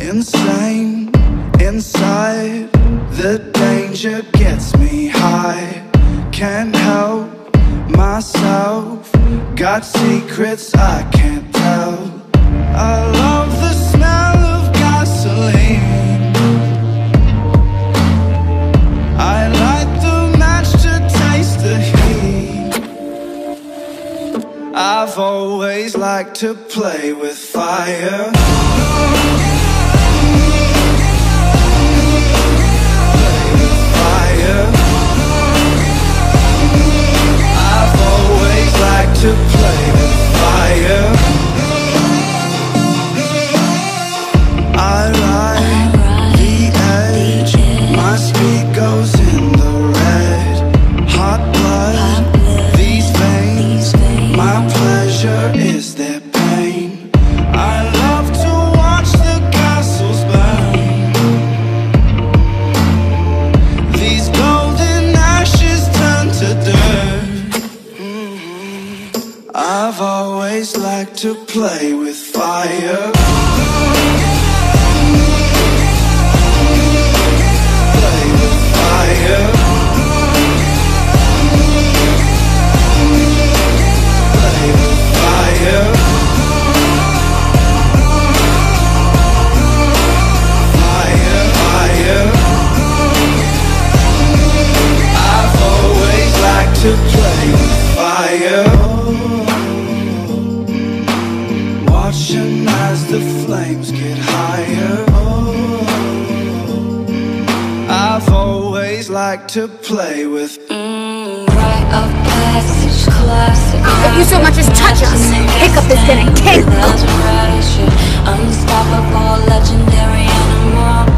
Insane inside, the danger gets me high. Can't help myself, got secrets I can't tell. I love always liked to play with fire. fire. Always liked to play with fire. The flames get higher. I've always liked to play with. Mm, Rite of passage, classic. If you so much as touch us, Hiccup is gonna kill you. That's right, shit. Unstoppable, legendary animal.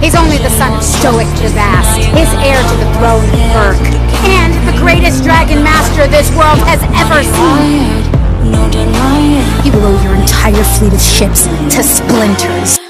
He's only the son of Stoick the Vast, his heir to the throne of Berk, and the greatest dragon master this world has ever seen. Entire fleet of ships to splinters.